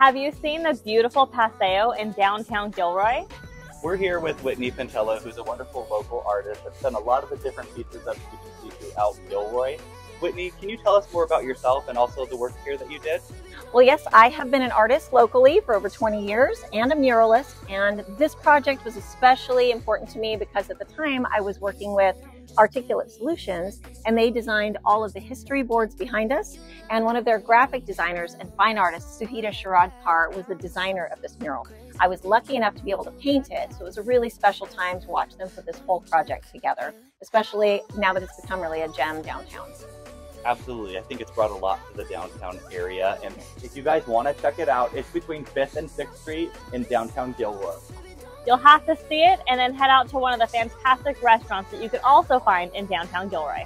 Have you seen the beautiful Paseo in downtown Gilroy? We're here with Whitney Pintello, who's a wonderful local artist that's done a lot of the different pieces that you can see throughout Gilroy. Whitney, can you tell us more about yourself and also the work here that you did? Well, yes, I have been an artist locally for over 20 years and a muralist, and this project was especially important to me because at the time I was working with Articulate Solutions, and they designed all of the history boards behind us. And one of their graphic designers and fine artists, Suhita Shirodkar, was the designer of this mural. I was lucky enough to be able to paint it, so it was a really special time to watch them put this whole project together, especially now that it's become really a gem downtown. Absolutely. I think it's brought a lot to the downtown area. And if you guys want to check it out, it's between 5th and 6th Street in downtown Gilroy. You'll have to see it and then head out to one of the fantastic restaurants that you can also find in downtown Gilroy.